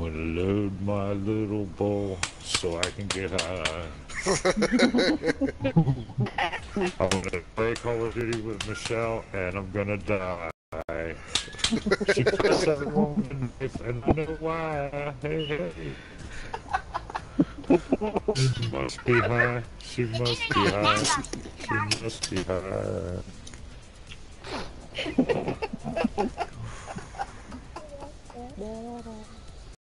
gonna load my little bowl so I can get high. I'm gonna play Call of Duty with Michelle and I'm gonna die. she cuts that woman and I know why. Hey, hey. She must be high. She must be high. She must be high.